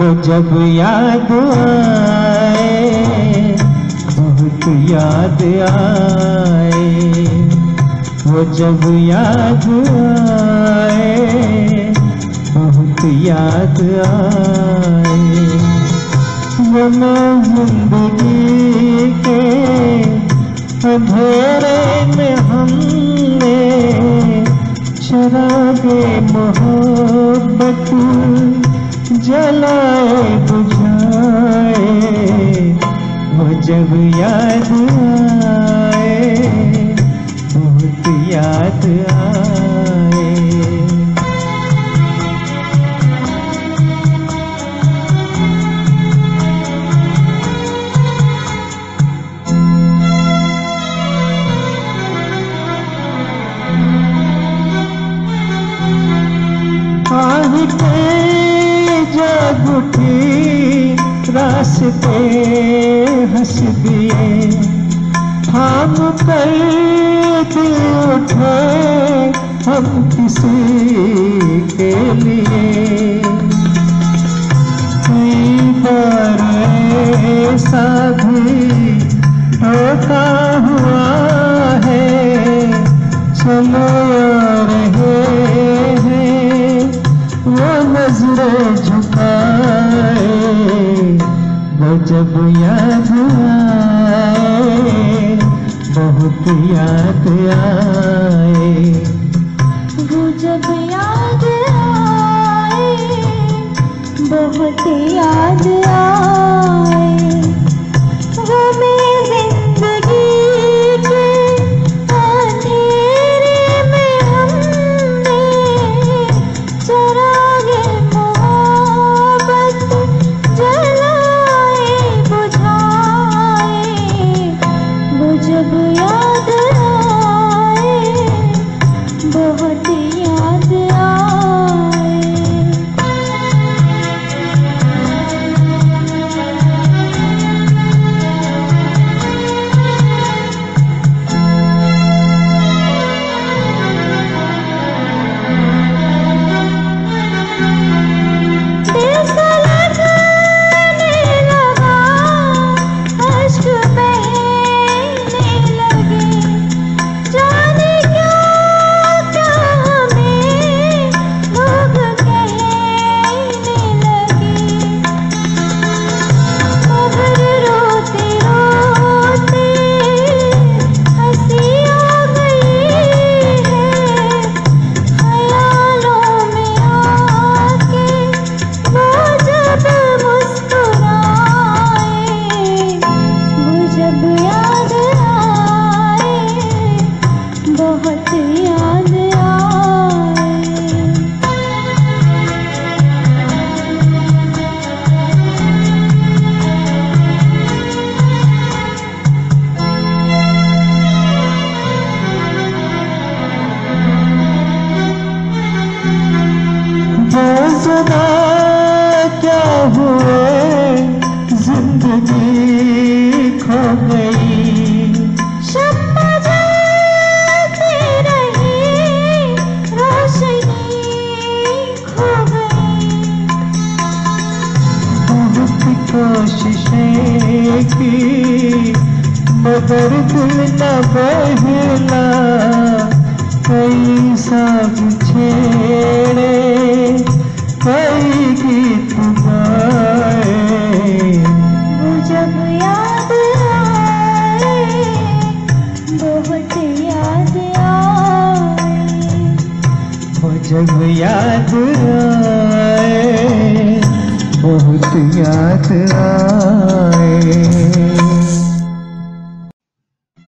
वो जब याद आए, बहुत याद आए। वो जब याद आए, बहुत याद आए। वो मैं ज़िंदगी के अंधेरे में हमने शराबे मोहब्बत जलाए बुझाए वो जब याद आए बहुत याद आए। आह उठी रास्ते हंस दिए। हम दिल उठे हम किसी के लिए। कई बार हुआ है। चलो वो जब याद आए बहुत याद आए। वो जब याद आए बहुत याद आए। जब याद आए बहुत क्या हुए? ज़िंदगी खो गई। शब्द जलती रही रोशनी खो गई। बहुत कोशिशें की मगर दिल न बहला कई सब छेड़े। जब याद आए बहुत याद आए।